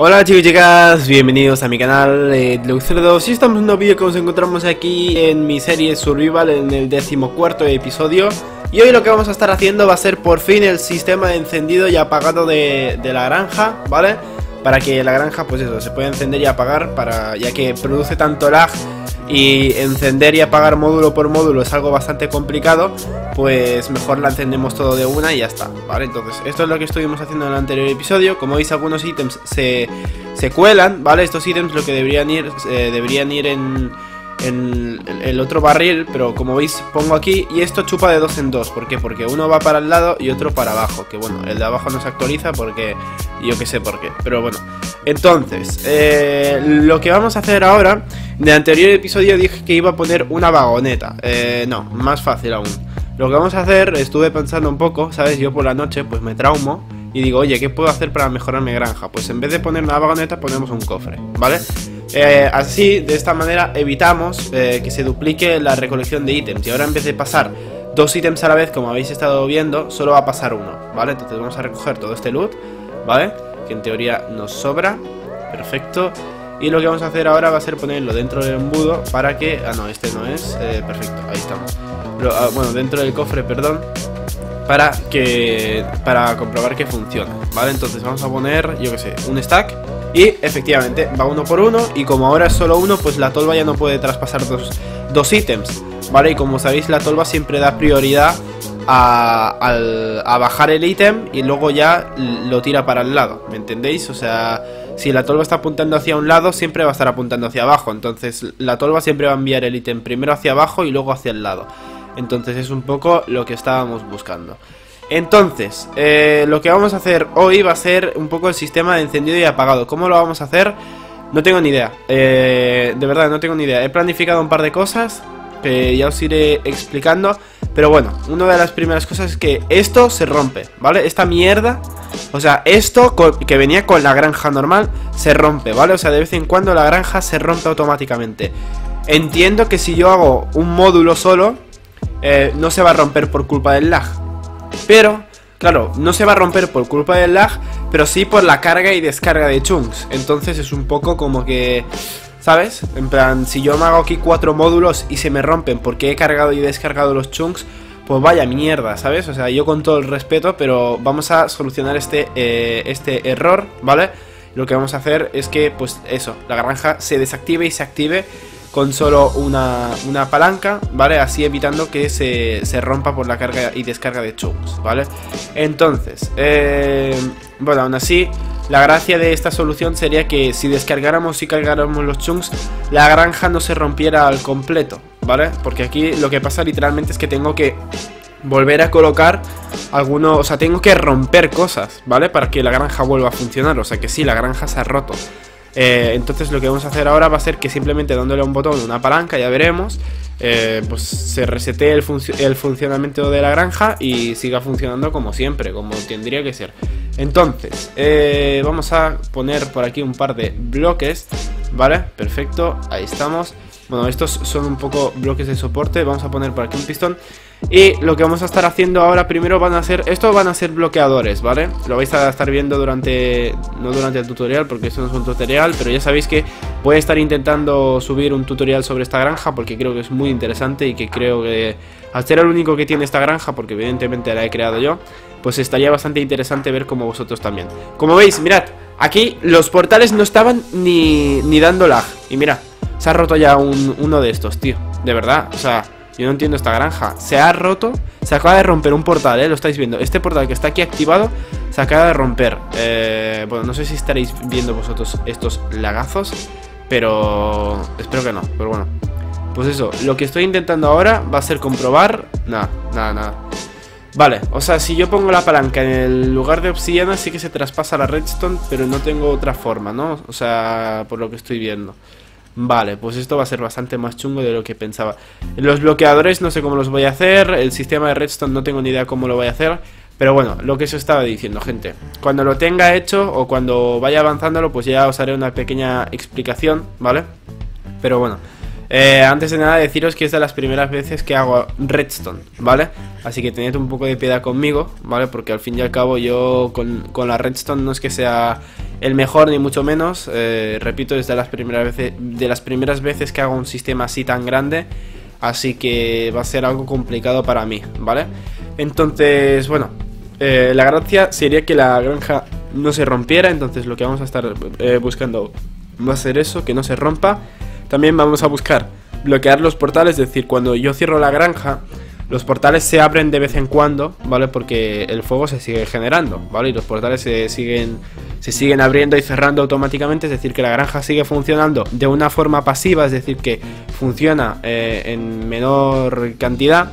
Hola chicos y chicas, bienvenidos a mi canal eh, de Lucerdo Si estamos en un nuevo vídeo que nos encontramos aquí en mi serie Survival en el decimocuarto episodio Y hoy lo que vamos a estar haciendo va a ser por fin el sistema de encendido y apagado de, de la granja, ¿vale? Para que la granja, pues eso, se pueda encender y apagar para ya que produce tanto lag y encender y apagar módulo por módulo es algo bastante complicado, pues mejor la encendemos todo de una y ya está, ¿vale? Entonces, esto es lo que estuvimos haciendo en el anterior episodio, como veis algunos ítems se, se cuelan, ¿vale? Estos ítems lo que deberían ir, eh, deberían ir en, en el otro barril, pero como veis pongo aquí y esto chupa de dos en dos, ¿por qué? Porque uno va para el lado y otro para abajo, que bueno, el de abajo no se actualiza porque yo que sé por qué, pero bueno. Entonces, eh, lo que vamos a hacer ahora, de anterior episodio dije que iba a poner una vagoneta, eh, no, más fácil aún. Lo que vamos a hacer, estuve pensando un poco, ¿sabes? Yo por la noche pues me traumo y digo, oye, ¿qué puedo hacer para mejorar mi granja? Pues en vez de poner una vagoneta ponemos un cofre, ¿vale? Eh, así, de esta manera evitamos eh, que se duplique la recolección de ítems y ahora en vez de pasar dos ítems a la vez como habéis estado viendo, solo va a pasar uno, ¿vale? Entonces vamos a recoger todo este loot, ¿vale? que en teoría nos sobra. Perfecto. Y lo que vamos a hacer ahora va a ser ponerlo dentro del embudo para que... Ah, no, este no es. Eh, perfecto, ahí estamos. Ah, bueno, dentro del cofre, perdón. Para que... Para comprobar que funciona, ¿vale? Entonces vamos a poner, yo que sé, un stack. Y efectivamente, va uno por uno. Y como ahora es solo uno, pues la tolva ya no puede traspasar dos, dos ítems. ¿Vale? Y como sabéis, la tolva siempre da prioridad a, bajar el ítem y luego ya lo tira para el lado, ¿me entendéis? O sea, si la tolva está apuntando hacia un lado, siempre va a estar apuntando hacia abajo. Entonces, la tolva siempre va a enviar el ítem primero hacia abajo y luego hacia el lado. Entonces, es un poco lo que estábamos buscando. Entonces, eh, lo que vamos a hacer hoy va a ser un poco el sistema de encendido y apagado. ¿Cómo lo vamos a hacer? No tengo ni idea. Eh, de verdad, no tengo ni idea. He planificado un par de cosas que ya os iré explicando. Pero bueno, una de las primeras cosas es que esto se rompe, ¿vale? Esta mierda, o sea, esto que venía con la granja normal, se rompe, ¿vale? O sea, de vez en cuando la granja se rompe automáticamente. Entiendo que si yo hago un módulo solo, eh, no se va a romper por culpa del lag. Pero, claro, no se va a romper por culpa del lag, pero sí por la carga y descarga de chunks. Entonces es un poco como que ¿Sabes? En plan, si yo me hago aquí cuatro módulos y se me rompen porque he cargado y descargado los chunks, pues vaya mierda, ¿sabes? O sea, yo con todo el respeto, pero vamos a solucionar este, eh, este error, ¿vale? Lo que vamos a hacer es que, pues eso, la granja se desactive y se active con solo una, una palanca, ¿vale? Así evitando que se, se, rompa por la carga y descarga de chunks, ¿vale? Entonces, eh, bueno, aún así, la gracia de esta solución sería que si descargáramos y cargáramos los chunks, la granja no se rompiera al completo, ¿vale? Porque aquí lo que pasa literalmente es que tengo que volver a colocar algunos, o sea, tengo que romper cosas, ¿vale? Para que la granja vuelva a funcionar, o sea que sí, la granja se ha roto. Eh, entonces lo que vamos a hacer ahora va a ser que simplemente dándole un botón, una palanca, ya veremos, eh, pues se resete el, el, funcionamiento de la granja y siga funcionando como siempre, como tendría que ser. Entonces, eh, vamos a poner por aquí un par de bloques, ¿vale? Perfecto, ahí estamos. Bueno, estos son un poco bloques de soporte, vamos a poner por aquí un pistón y lo que vamos a estar haciendo ahora primero van a ser, estos van a ser bloqueadores, ¿vale? Lo vais a estar viendo durante, no durante el tutorial porque esto no es un tutorial, pero ya sabéis que voy a estar intentando subir un tutorial sobre esta granja porque creo que es muy interesante y que creo que al ser el único que tiene esta granja, porque evidentemente la he creado yo, pues estaría bastante interesante ver como vosotros también. Como veis, mirad, aquí los portales no estaban ni, ni dando lag, y mira, se ha roto ya uno de estos, tío, de verdad, o sea... Yo no entiendo esta granja. Se ha roto. Se acaba de romper un portal, ¿eh? Lo estáis viendo. Este portal que está aquí activado se acaba de romper. Eh, bueno, no sé si estaréis viendo vosotros estos lagazos. Pero espero que no. Pero bueno. Pues eso. Lo que estoy intentando ahora va a ser comprobar... Nada, nada, nada. Vale, o sea, si yo pongo la palanca en el lugar de obsidiana sí que se traspasa la redstone, pero no tengo otra forma, ¿no? O sea, por lo que estoy viendo. Vale, pues esto va a ser bastante más chungo de lo que pensaba. Los bloqueadores no sé cómo los voy a hacer. El sistema de redstone no tengo ni idea cómo lo voy a hacer. Pero bueno, lo que os estaba diciendo, gente. Cuando lo tenga hecho o cuando vaya avanzándolo, pues ya os haré una pequeña explicación, ¿vale? Pero bueno. Eh, antes de nada deciros que es de las primeras veces que hago redstone, ¿vale? Así que tened un poco de piedad conmigo, ¿vale? Porque al fin y al cabo yo con, la redstone no es que sea el mejor ni mucho menos. Eh, repito, es de las, primeras veces, de las primeras veces que hago un sistema así tan grande. Así que va a ser algo complicado para mí, ¿vale? Entonces, bueno, eh, la gracia sería que la granja no se rompiera. Entonces lo que vamos a estar buscando va a ser eso, que no se rompa. También vamos a buscar bloquear los portales, es decir, cuando yo cierro la granja, los portales se abren de vez en cuando, ¿vale? Porque el fuego se sigue generando, ¿vale? Y los portales se siguen, se siguen abriendo y cerrando automáticamente, es decir, que la granja sigue funcionando de una forma pasiva, es decir, que funciona eh, en menor cantidad,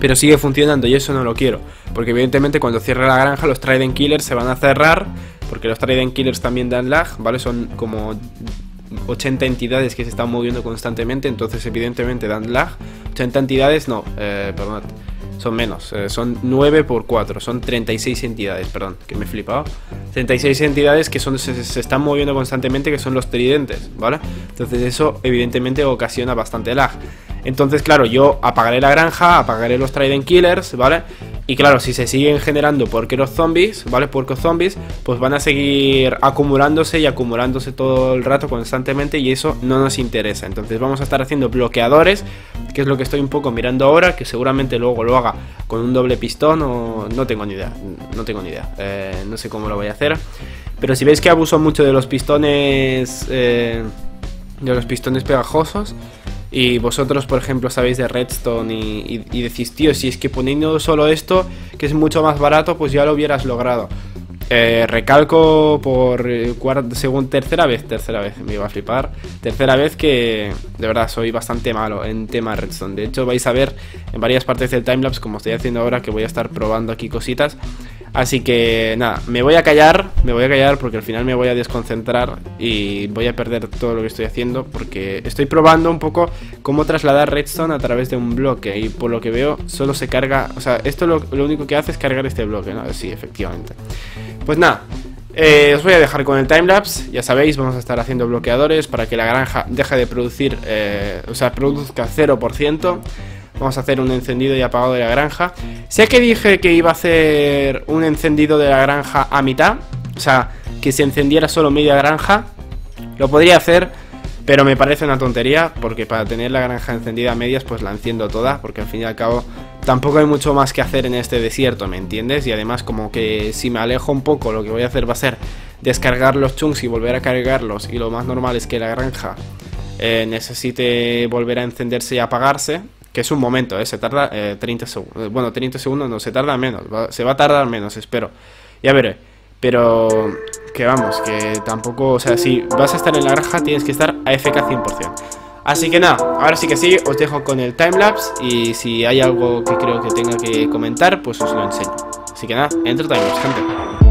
pero sigue funcionando y eso no lo quiero. Porque evidentemente cuando cierre la granja los Trident Killers se van a cerrar, porque los Trident Killers también dan lag, ¿vale? Son como 80 entidades que se están moviendo constantemente, entonces evidentemente dan lag. 80 entidades, no, eh, perdón, son menos, eh, son 9 por 4, son 36 entidades, perdón, que me he flipado. 36 entidades que son, se, se, están moviendo constantemente, que son los tridentes, ¿vale? Entonces eso evidentemente ocasiona bastante lag. Entonces, claro, yo apagaré la granja, apagaré los Trident Killers, ¿vale? Y claro, si se siguen generando porqueros zombies, ¿vale? Puercos zombies, pues van a seguir acumulándose y acumulándose todo el rato constantemente y eso no nos interesa. Entonces vamos a estar haciendo bloqueadores, que es lo que estoy un poco mirando ahora, que seguramente luego lo haga con un doble pistón o no tengo ni idea, no tengo ni idea, eh, no sé cómo lo voy a hacer. Pero si veis que abuso mucho de los pistones, eh, de los pistones pegajosos, y vosotros, por ejemplo, sabéis de Redstone y, decís, tío, si es que poniendo solo esto, que es mucho más barato, pues ya lo hubieras logrado. Eh, recalco por eh, según tercera vez, tercera vez, me iba a flipar. Tercera vez que de verdad soy bastante malo en tema redstone. De hecho, vais a ver en varias partes del timelapse, como estoy haciendo ahora, que voy a estar probando aquí cositas. Así que nada, me voy a callar, me voy a callar porque al final me voy a desconcentrar y voy a perder todo lo que estoy haciendo porque estoy probando un poco cómo trasladar redstone a través de un bloque y por lo que veo solo se carga, o sea, esto lo, único que hace es cargar este bloque, ¿no? Sí, efectivamente. Pues nada, eh, os voy a dejar con el timelapse, ya sabéis, vamos a estar haciendo bloqueadores para que la granja deje de producir, eh, o sea, produzca 0%. Vamos a hacer un encendido y apagado de la granja. Sé que dije que iba a hacer un encendido de la granja a mitad. O sea, que se encendiera solo media granja. Lo podría hacer, pero me parece una tontería. Porque para tener la granja encendida a medias, pues la enciendo toda. Porque al fin y al cabo tampoco hay mucho más que hacer en este desierto, ¿me entiendes? Y además como que si me alejo un poco, lo que voy a hacer va a ser descargar los chunks y volver a cargarlos. Y lo más normal es que la granja eh, necesite volver a encenderse y apagarse que es un momento, ¿eh? se tarda 30 eh, segundos. Eh, bueno, 30 segundos no, se tarda menos, se va a tardar menos, espero. Ya veré. Pero que vamos, que tampoco, o sea, si vas a estar en la granja tienes que estar a FK 100%. Así que nada, ahora sí que sí, os dejo con el timelapse y si hay algo que creo que tenga que comentar, pues os lo enseño. Así que nada, entro timelapse, gente.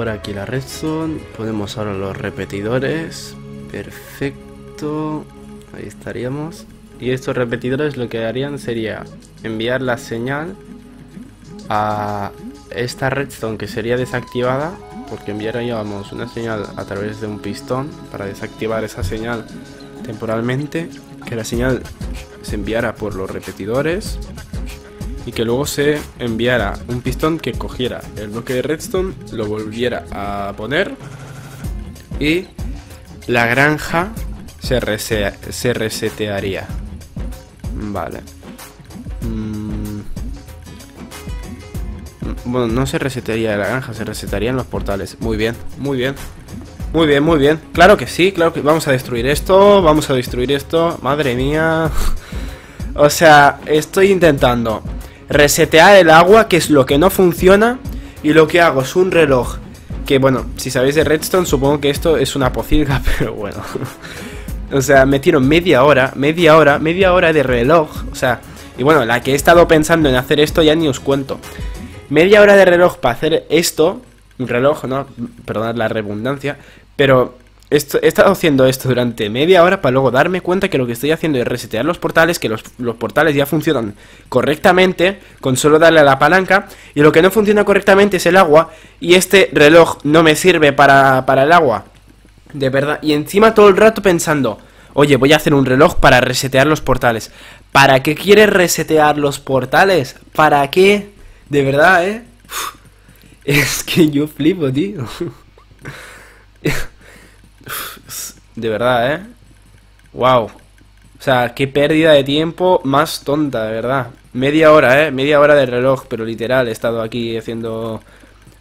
Por aquí la redstone, ponemos ahora los repetidores, perfecto, ahí estaríamos. Y estos repetidores lo que harían sería enviar la señal a esta redstone que sería desactivada, porque enviaríamos una señal a través de un pistón para desactivar esa señal temporalmente, que la señal se enviara por los repetidores y que luego se enviara un pistón que cogiera el bloque de redstone, lo volviera a poner y la granja se, se resetearía. Vale. Mm. Bueno, no se resetearía la granja, se resetarían los portales. Muy bien, muy bien. Muy bien, muy bien. Claro que sí, claro que vamos a destruir esto, vamos a destruir esto. Madre mía. o sea, estoy intentando resetear el agua, que es lo que no funciona, y lo que hago es un reloj, que bueno, si sabéis de Redstone, supongo que esto es una pocilga, pero bueno. o sea, me tiro media hora, media hora, media hora de reloj, o sea, y bueno, la que he estado pensando en hacer esto ya ni os cuento. Media hora de reloj para hacer esto, un reloj, ¿no? Perdonad la redundancia, pero he estado haciendo esto durante media hora para luego darme cuenta que lo que estoy haciendo es resetear los portales, que los, portales ya funcionan correctamente con solo darle a la palanca, y lo que no funciona correctamente es el agua, y este reloj no me sirve para, para el agua. De verdad, y encima todo el rato pensando, oye, voy a hacer un reloj para resetear los portales. ¿Para qué quieres resetear los portales? ¿Para qué? De verdad, ¿eh? es que yo flipo, tío. De verdad, ¿eh? Wow. O sea, qué pérdida de tiempo más tonta, de verdad. Media hora, ¿eh? Media hora de reloj, pero literal, he estado aquí haciendo...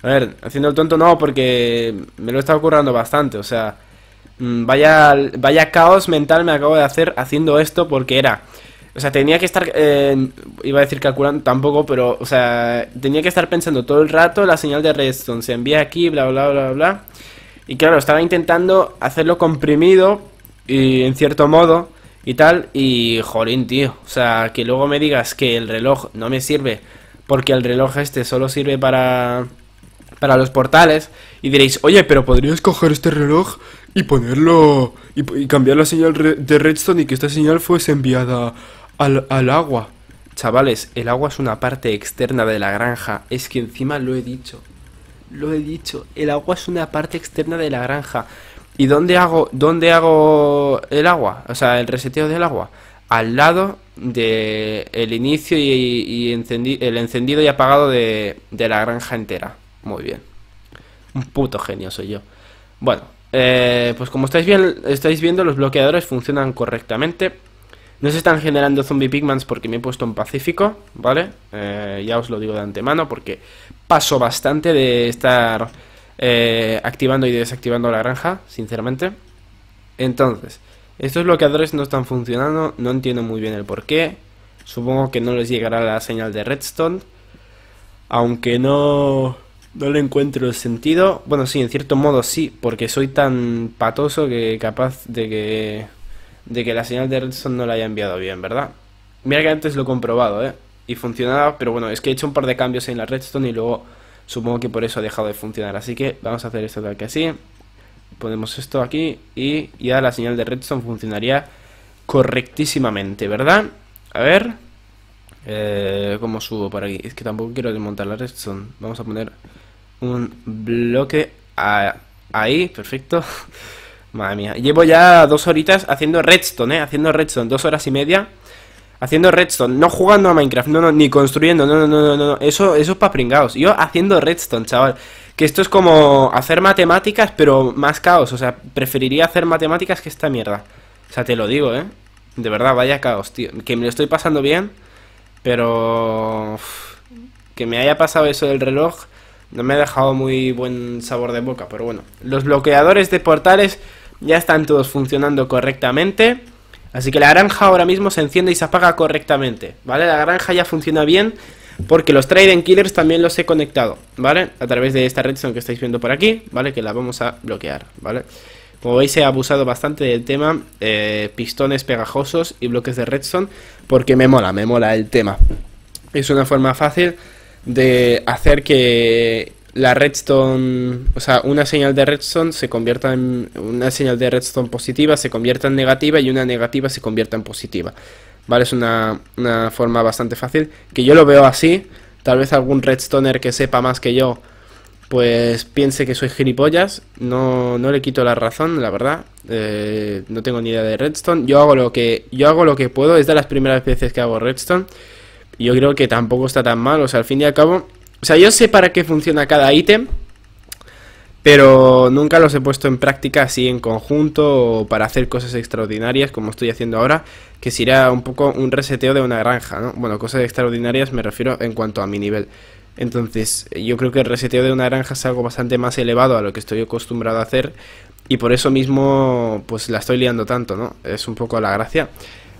A ver, haciendo el tonto no, porque me lo he estado currando bastante, o sea... Mm, vaya, vaya caos mental me acabo de hacer haciendo esto porque era... O sea, tenía que estar... Eh, iba a decir calculando, tampoco, pero... O sea, tenía que estar pensando todo el rato la señal de redstone. Se envía aquí, bla, bla, bla, bla. Y claro, estaba intentando hacerlo comprimido y en cierto modo y tal. Y jolín, tío. O sea, que luego me digas que el reloj no me sirve porque el reloj este solo sirve para para los portales y diréis, oye, pero podrías coger este reloj y ponerlo y, cambiar la señal de redstone y que esta señal fuese enviada al, al, agua. Chavales, el agua es una parte externa de la granja, es que encima lo he dicho lo he dicho, el agua es una parte externa de la granja. ¿Y dónde hago, dónde hago el agua? O sea, el reseteo del agua. Al lado de el inicio y, el encendido y apagado de, de, la granja entera. Muy bien. Un puto genio soy yo. Bueno, eh, pues como estáis, bien, estáis viendo, los bloqueadores funcionan correctamente. No se están generando zombie pigments porque me he puesto en pacífico, ¿vale? Eh, ya os lo digo de antemano porque paso bastante de estar eh, activando y desactivando la granja, sinceramente. Entonces, estos bloqueadores no están funcionando, no entiendo muy bien el por qué. Supongo que no les llegará la señal de redstone. Aunque no, no le encuentro el sentido. Bueno, sí, en cierto modo sí, porque soy tan patoso que capaz de que de que la señal de redstone no la haya enviado bien, ¿verdad? Mira que antes lo he comprobado, ¿eh? Y funcionaba, pero bueno, es que he hecho un par de cambios en la redstone y luego supongo que por eso ha dejado de funcionar. Así que vamos a hacer esto de aquí así. Ponemos esto aquí y ya la señal de redstone funcionaría correctísimamente, ¿verdad? A ver. Eh, ¿Cómo subo por aquí? Es que tampoco quiero desmontar la redstone. Vamos a poner un bloque ahí, perfecto. Madre mía. Llevo ya dos horitas haciendo redstone, ¿eh? Haciendo redstone, dos horas y media. Haciendo redstone, no jugando a Minecraft, no, no, ni construyendo, no, no, no, no, no. Eso, eso es para pringados. Yo haciendo redstone, chaval. Que esto es como hacer matemáticas, pero más caos. O sea, preferiría hacer matemáticas que esta mierda. O sea, te lo digo, ¿eh? De verdad, vaya caos, tío. Que me lo estoy pasando bien, pero... que me haya pasado eso del reloj no me ha dejado muy buen sabor de boca, pero bueno. Los bloqueadores de portales ya están todos funcionando correctamente. Así que la granja ahora mismo se enciende y se apaga correctamente, ¿vale? La granja ya funciona bien porque los Trident Killers también los he conectado, ¿vale? A través de esta redstone que estáis viendo por aquí, ¿vale? Que la vamos a bloquear, ¿vale? Como veis he abusado bastante del tema eh, pistones pegajosos y bloques de redstone porque me mola, me mola el tema. Es una forma fácil de hacer que la redstone, o sea, una señal de redstone se convierta en una señal de redstone positiva, se convierta en negativa y una negativa se convierta en positiva. ¿Vale? Es una, una forma bastante fácil, que yo lo veo así, tal vez algún redstoner que sepa más que yo, pues piense que soy gilipollas, no, no le quito la razón, la verdad, eh, no tengo ni idea de redstone, yo hago lo que, yo hago lo que puedo, es de las primeras veces que hago redstone, yo creo que tampoco está tan mal, o sea, al fin y al cabo o sea, yo sé para qué funciona cada ítem, pero nunca los he puesto en práctica así en conjunto o para hacer cosas extraordinarias como estoy haciendo ahora, que sería un poco un reseteo de una granja, ¿no? Bueno, cosas extraordinarias me refiero en cuanto a mi nivel. Entonces, yo creo que el reseteo de una granja es algo bastante más elevado a lo que estoy acostumbrado a hacer y por eso mismo pues la estoy liando tanto, ¿no? Es un poco la gracia.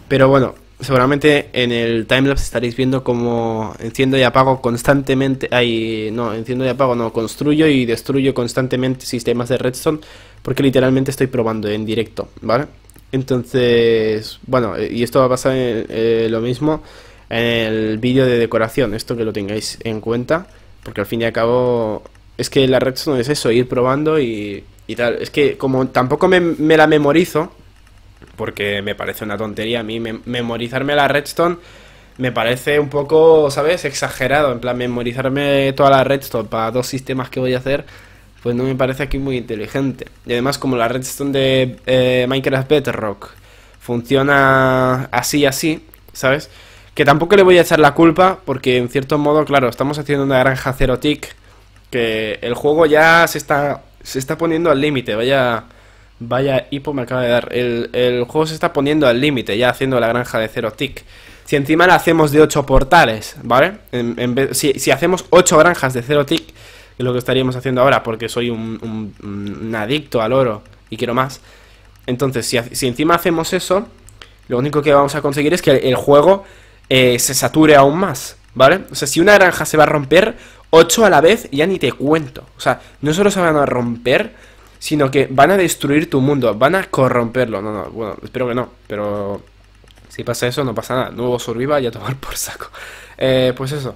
Pero bueno, seguramente en el timelapse estaréis viendo cómo enciendo y apago constantemente, ay, no, enciendo y apago, no, construyo y destruyo constantemente sistemas de redstone porque literalmente estoy probando en directo, ¿vale? Entonces, bueno, y esto va a pasar eh, lo mismo en el vídeo de decoración, esto que lo tengáis en cuenta, porque al fin y al cabo es que la redstone es eso, ir probando y, y tal, es que como tampoco me, me la memorizo, porque me parece una tontería. A mí memorizarme la redstone me parece un poco, ¿sabes? Exagerado. En plan, memorizarme toda la redstone para dos sistemas que voy a hacer, pues no me parece aquí muy inteligente. Y además, como la redstone de eh, Minecraft Bedrock funciona así, así, ¿sabes? Que tampoco le voy a echar la culpa, porque en cierto modo, claro, estamos haciendo una granja cero tick, que el juego ya se está, se está poniendo al límite, vaya Vaya hipo me acaba de dar. El, juego se está poniendo al límite, ya haciendo la granja de cero tick. Si encima la hacemos de 8 portales, ¿vale? En, si, hacemos 8 granjas de cero tick, que es lo que estaríamos haciendo ahora, porque soy un, adicto al oro y quiero más. Entonces, si, encima hacemos eso, lo único que vamos a conseguir es que el, juego eh, se sature aún más, ¿vale? O sea, si una granja se va a romper, 8 a la vez, ya ni te cuento. O sea, no solo se van a romper, sino que van a destruir tu mundo, van a corromperlo. No, no, bueno, espero que no, pero si pasa eso, no pasa nada. Nuevo survival y a tomar por saco. Eh, pues eso.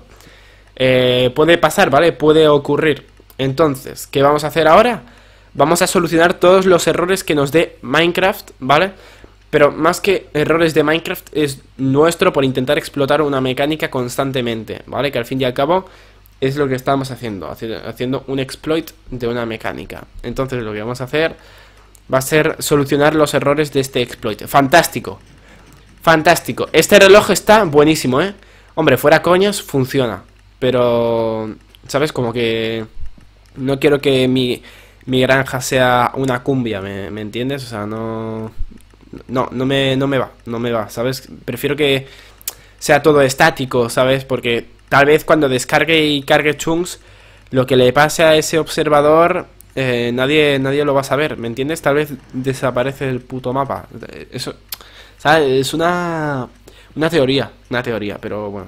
Eh, puede pasar, ¿vale? Puede ocurrir. Entonces, ¿qué vamos a hacer ahora? Vamos a solucionar todos los errores que nos dé Minecraft, ¿vale? Pero más que errores de Minecraft es nuestro por intentar explotar una mecánica constantemente, ¿vale? Que al fin y al cabo es lo que estamos haciendo, haciendo un exploit de una mecánica. Entonces lo que vamos a hacer va a ser solucionar los errores de este exploit. Fantástico. Fantástico. Este reloj está buenísimo, ¿eh? Hombre, fuera coñas, funciona. Pero, ¿sabes? Como que no quiero que mi, mi granja sea una cumbia, ¿me, ¿me, entiendes? O sea, no... No, no me, no me va, no me va, ¿sabes? Prefiero que sea todo estático, ¿sabes? Porque Tal vez cuando descargue y cargue chunks, lo que le pase a ese observador, eh, nadie, nadie lo va a saber, ¿me entiendes? Tal vez desaparece el puto mapa. Eso, ¿sabes? Es una, una teoría, una teoría, pero bueno,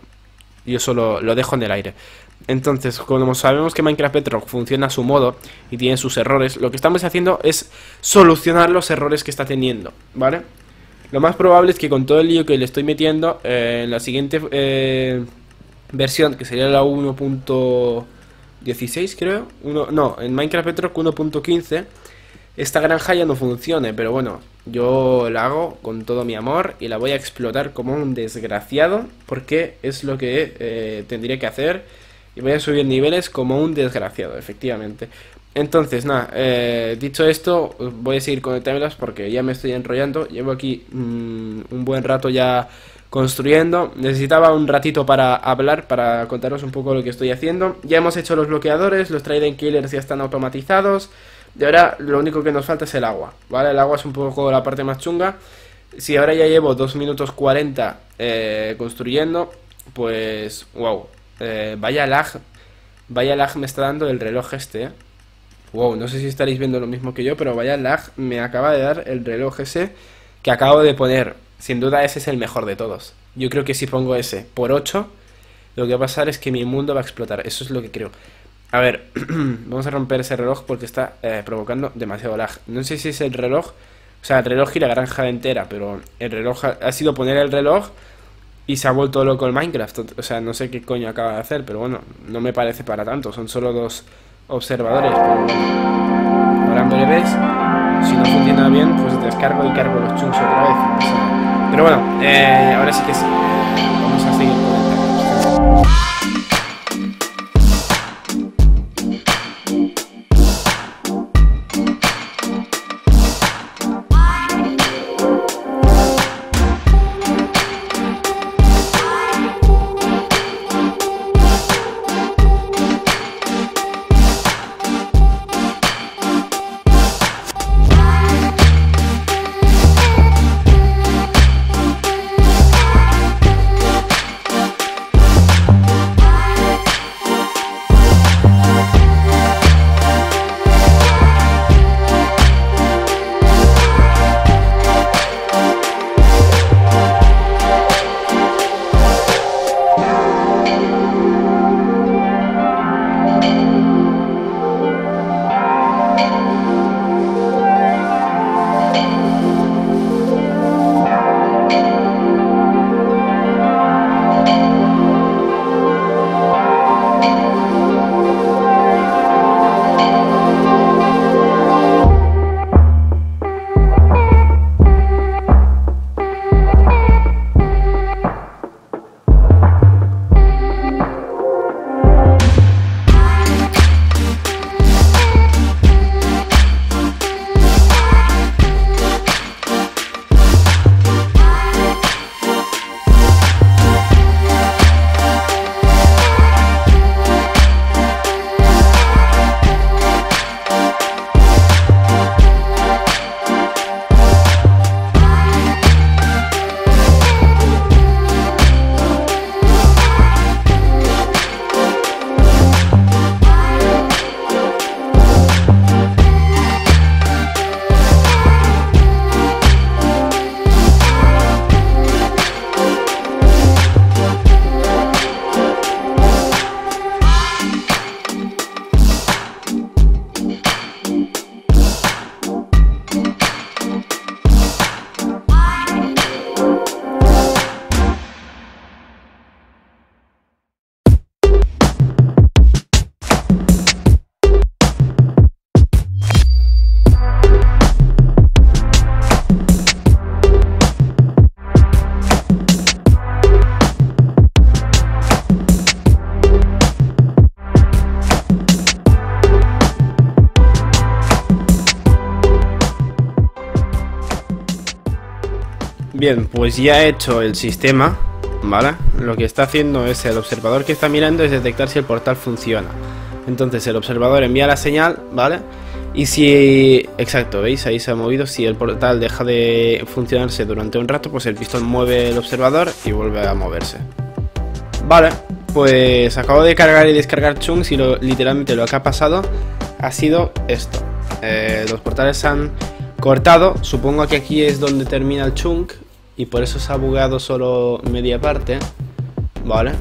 yo solo lo dejo en el aire. Entonces, como sabemos que Minecraft Bedrock funciona a su modo y tiene sus errores, lo que estamos haciendo es solucionar los errores que está teniendo, ¿vale? Lo más probable es que con todo el lío que le estoy metiendo, eh, en la siguiente... Eh, versión, que sería la 1.16 creo. Uno, no, en Minecraft Bedrock 1.15 esta granja ya no funcione, pero bueno, yo la hago con todo mi amor y la voy a explotar como un desgraciado porque es lo que eh, tendría que hacer y voy a subir niveles como un desgraciado, efectivamente. Entonces, nada, eh, dicho esto, voy a seguir con el porque ya me estoy enrollando. Llevo aquí mm, un buen rato ya construyendo. Necesitaba un ratito para hablar, para contaros un poco lo que estoy haciendo. Ya hemos hecho los bloqueadores, los Trident Killers ya están automatizados. Y ahora lo único que nos falta es el agua, ¿vale? El agua es un poco la parte más chunga. Si ahora ya llevo 2 minutos 40 eh, construyendo, pues, wow, eh, vaya lag, vaya lag me está dando el reloj este, ¿eh? Wow, no sé si estaréis viendo lo mismo que yo, pero vaya lag me acaba de dar el reloj ese que acabo de poner. Sin duda ese es el mejor de todos. Yo creo que si pongo ese por 8, lo que va a pasar es que mi mundo va a explotar. Eso es lo que creo. A ver, vamos a romper ese reloj porque está eh, provocando demasiado lag. No sé si es el reloj, o sea, el reloj y la granja entera, pero el reloj ha, sido poner el reloj y se ha vuelto loco el Minecraft. O sea, no sé qué coño acaba de hacer, pero bueno, no me parece para tanto. Son solo dos, observadores, pero breves, si no funciona bien, pues descargo y cargo los chunks otra vez. Pero bueno, eh, ahora sí que sí, Bien, pues ya he hecho el sistema, ¿vale? Lo que está haciendo es el observador que está mirando es detectar si el portal funciona. Entonces el observador envía la señal, ¿vale? Y si... Exacto, ¿veis? Ahí se ha movido. Si el portal deja de funcionarse durante un rato, pues el pistón mueve el observador y vuelve a moverse. Vale, pues acabo de cargar y descargar chunks y literalmente lo que ha pasado ha sido esto. Eh, los portales han cortado. Supongo que aquí es donde termina el chunk y por eso se ha bugado solo media parte, ¿vale?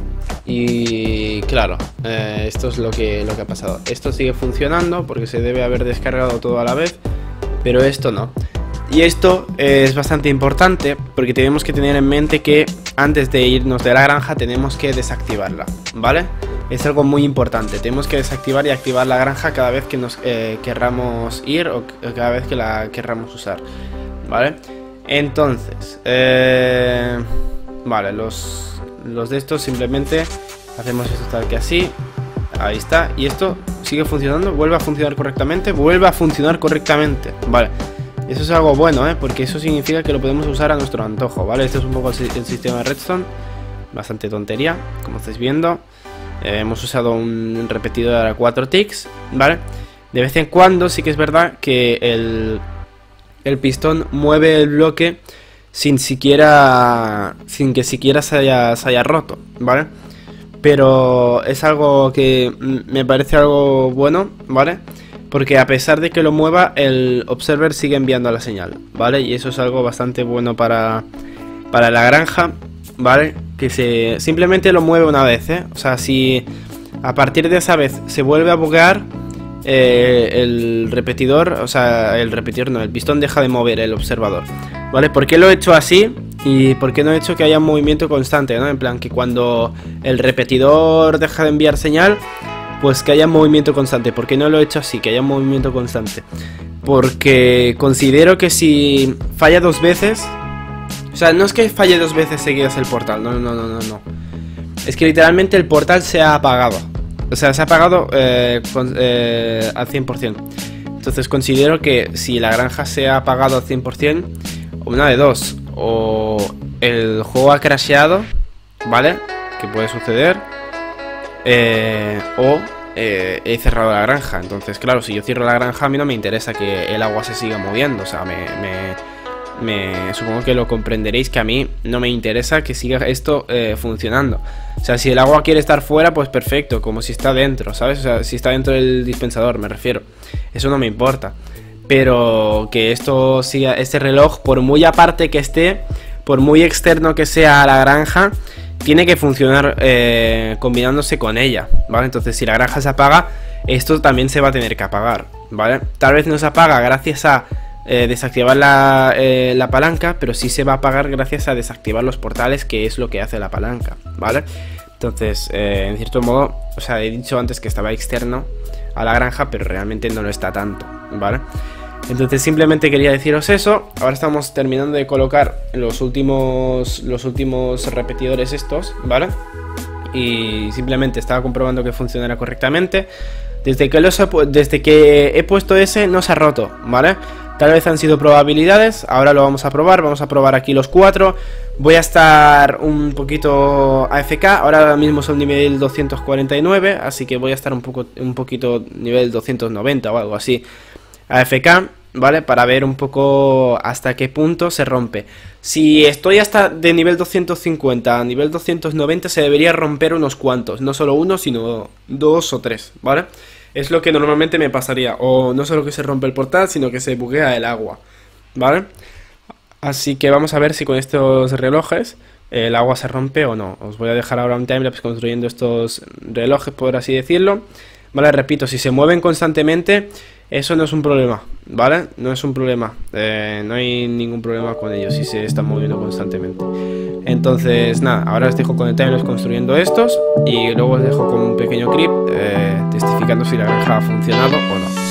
Y claro, eh, esto es lo que, lo que ha pasado. Esto sigue funcionando porque se debe haber descargado todo a la vez, pero esto no. Y esto es bastante importante porque tenemos que tener en mente que antes de irnos de la granja tenemos que desactivarla, ¿vale? Es algo muy importante, tenemos que desactivar y activar la granja cada vez que nos eh, querramos ir o cada vez que la querramos usar, ¿vale? Entonces, eh, vale, los, los de estos simplemente hacemos esto tal que así. Ahí está. Y esto sigue funcionando. Vuelve a funcionar correctamente. Vuelve a funcionar correctamente. Vale. Eso es algo bueno, ¿eh? Porque eso significa que lo podemos usar a nuestro antojo, ¿vale? Este es un poco el, sistema de Redstone. Bastante tontería, como estáis viendo. Eh, hemos usado un repetidor a 4 ticks, ¿vale? De vez en cuando sí que es verdad que el, el pistón mueve el bloque sin siquiera sin que siquiera se haya, roto, ¿vale? Pero es algo que me parece algo bueno, ¿vale? Porque a pesar de que lo mueva, el observer sigue enviando la señal, ¿vale? Y eso es algo bastante bueno para, para la granja, ¿vale? Que se simplemente lo mueve una vez, ¿eh? O sea, si a partir de esa vez se vuelve a buguear, eh, el repetidor, o sea, el repetidor no, el pistón deja de mover el observador. ¿Vale? ¿Por qué lo he hecho así? Y por qué no he hecho que haya un movimiento constante, ¿no? En plan, que cuando el repetidor deja de enviar señal, pues que haya movimiento constante. ¿Por qué no lo he hecho así? Que haya movimiento constante. Porque considero que si falla dos veces... O sea, no es que falle dos veces seguidas el portal, no, no, no, no, no. Es que literalmente el portal se ha apagado. O sea, se ha apagado eh, eh, al 100%. Entonces considero que si la granja se ha apagado al 100%, una de dos. O el juego ha crasheado, ¿vale? Que puede suceder. Eh, o eh, he cerrado la granja. Entonces, claro, si yo cierro la granja, a mí no me interesa que el agua se siga moviendo. O sea, me, me, supongo que lo comprenderéis que a mí no me interesa que siga esto eh, funcionando. O sea, si el agua quiere estar fuera, pues perfecto, como si está dentro, ¿sabes? O sea, si está dentro del dispensador, me refiero. Eso no me importa. Pero que esto siga, este reloj, por muy aparte que esté, por muy externo que sea a la granja, tiene que funcionar eh, combinándose con ella, ¿vale? Entonces si la granja se apaga, esto también se va a tener que apagar, ¿vale? Tal vez no se apaga gracias a eh, desactivar eh, la, palanca, pero sí se va a apagar gracias a desactivar los portales, que es lo que hace la palanca, ¿vale? Entonces, en cierto modo, o sea, he dicho antes que estaba externo a la granja, pero realmente no lo está tanto, ¿vale? Entonces simplemente quería deciros eso. Ahora estamos terminando de colocar los últimos, los últimos repetidores estos, ¿vale? Y simplemente estaba comprobando que funcionara correctamente. Desde que, los desde que he puesto ese no se ha roto, ¿vale? Tal vez han sido probabilidades, ahora lo vamos a probar, vamos a probar aquí los cuatro Voy a estar un poquito AFK, ahora mismo son nivel 249 Así que voy a estar un, poco, un poquito nivel 290 o algo así AFK, ¿vale? Para ver un poco hasta qué punto se rompe. Si estoy hasta de nivel 250 a nivel 290 se debería romper unos cuantos, no solo uno, sino dos o tres, ¿vale? Es lo que normalmente me pasaría, o no solo que se rompe el portal, sino que se buguea el agua, ¿vale? Así que vamos a ver si con estos relojes el agua se rompe o no. Os voy a dejar ahora un timelapse construyendo estos relojes, por así decirlo. Vale, repito, si se mueven constantemente, eso no es un problema, ¿vale? No es un problema, eh, no hay ningún problema con ellos si se están moviendo constantemente. Entonces, nada, ahora os dejo con el construyendo estos y luego os dejo con un pequeño clip eh, testificando si la granja ha funcionado o no.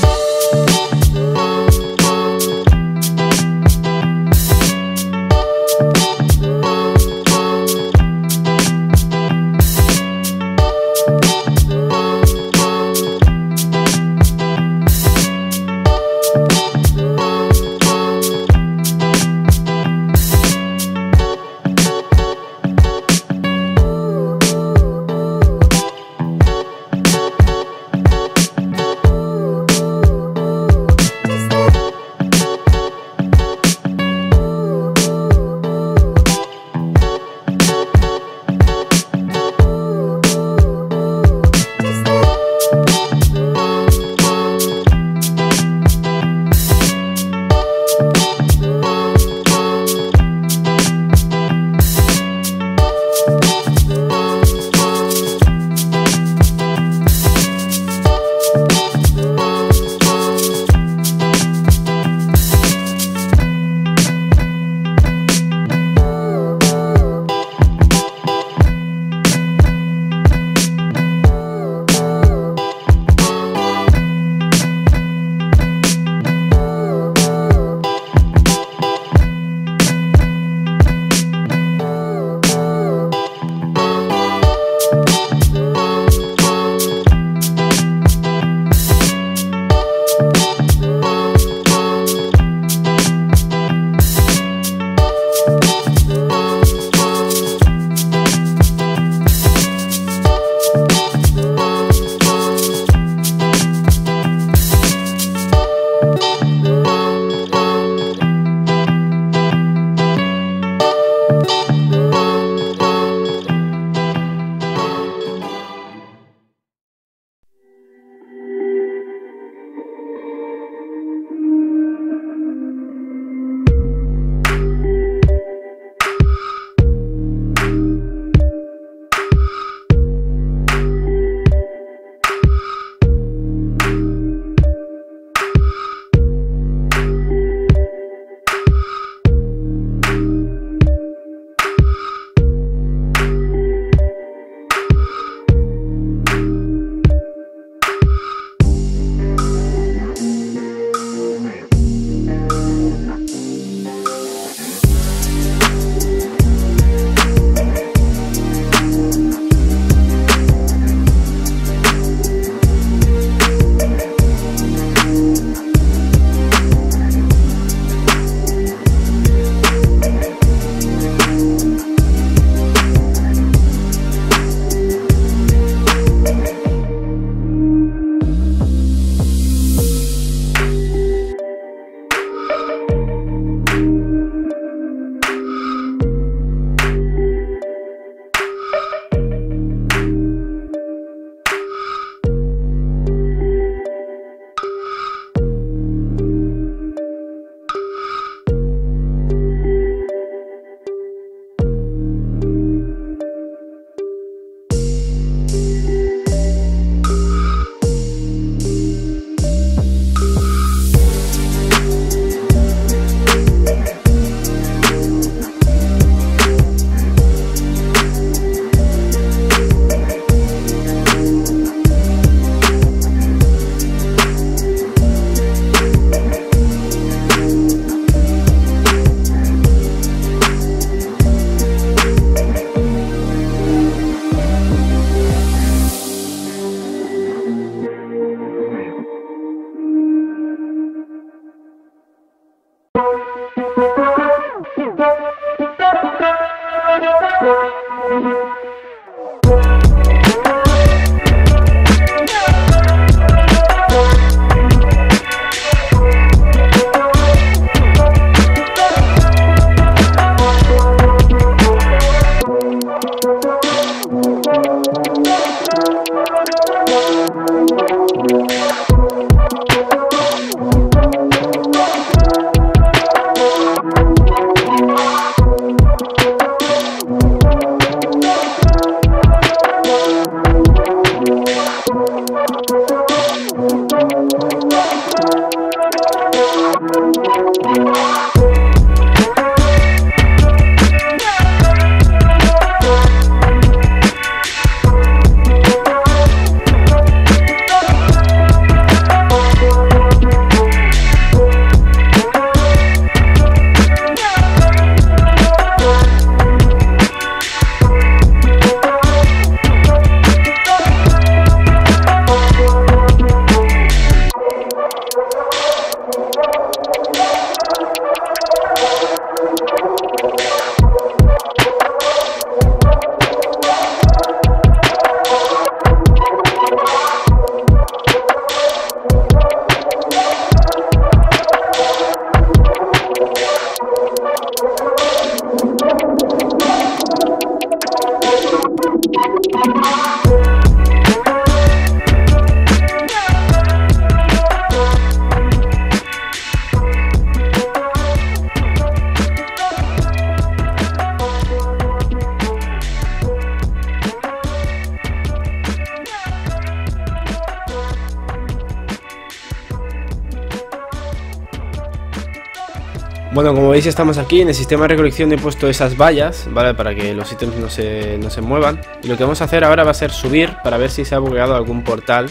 Estamos aquí en el sistema de recolección he puesto esas vallas, ¿vale? Para que los ítems no se, no se muevan Y lo que vamos a hacer ahora va a ser subir para ver si se ha bugueado algún portal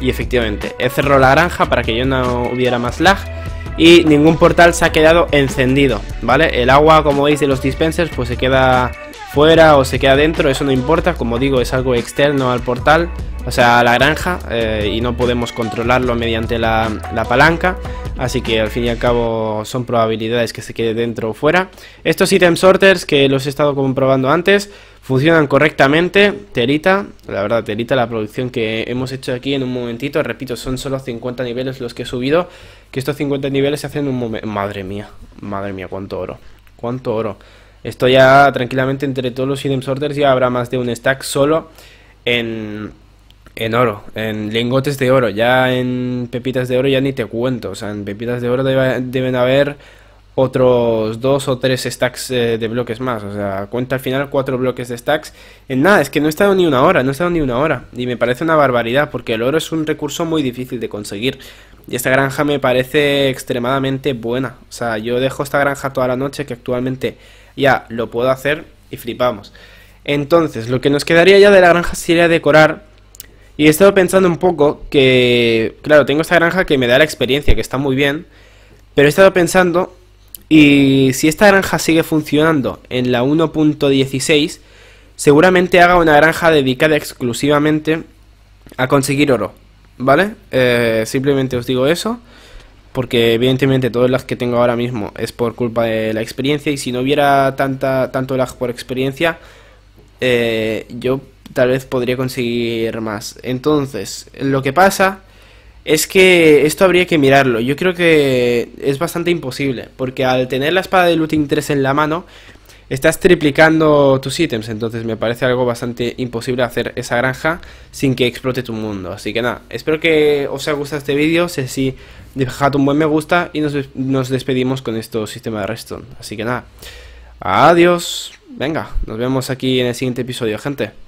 Y efectivamente, he cerrado la granja para que yo no hubiera más lag Y ningún portal se ha quedado encendido, ¿vale? El agua, como veis, de los dispensers pues se queda fuera o se queda dentro, eso no importa Como digo, es algo externo al portal o sea, la granja eh, y no podemos controlarlo mediante la, la, palanca. Así que al fin y al cabo son probabilidades que se quede dentro o fuera. Estos item sorters que los he estado comprobando antes funcionan correctamente. Terita, la verdad, Terita, la producción que hemos hecho aquí en un momentito. Repito, son solo 50 niveles los que he subido. Que estos 50 niveles se hacen en un momento. Madre mía, madre mía, cuánto oro. Cuánto oro. Esto ya tranquilamente entre todos los item sorters ya habrá más de un stack solo en en oro, en lingotes de oro, ya en pepitas de oro ya ni te cuento, o sea, en pepitas de oro deben haber otros dos o tres stacks eh, de bloques más, o sea, cuenta al final cuatro bloques de stacks en nada, es que no he estado ni una hora, no he estado ni una hora, y me parece una barbaridad, porque el oro es un recurso muy difícil de conseguir, y esta granja me parece extremadamente buena, o sea, yo dejo esta granja toda la noche, que actualmente ya lo puedo hacer, y flipamos. Entonces, lo que nos quedaría ya de la granja sería decorar y he estado pensando un poco que, claro, tengo esta granja que me da la experiencia, que está muy bien, pero he estado pensando, y si esta granja sigue funcionando en la 1.16, seguramente haga una granja dedicada exclusivamente a conseguir oro, ¿vale? Eh, simplemente os digo eso, porque evidentemente todas las que tengo ahora mismo es por culpa de la experiencia, y si no hubiera tanta, tanto lag por experiencia, eh, yo tal vez podría conseguir más. Entonces, lo que pasa es que esto habría que mirarlo. Yo creo que es bastante imposible, porque al tener la espada de looting 3 en la mano, estás triplicando tus ítems, entonces me parece algo bastante imposible hacer esa granja sin que explote tu mundo. Así que nada, espero que os haya gustado este vídeo, si sí, dejad un buen me gusta y nos, nos despedimos con este sistema de redstone. Así que nada, adiós, venga, nos vemos aquí en el siguiente episodio, gente.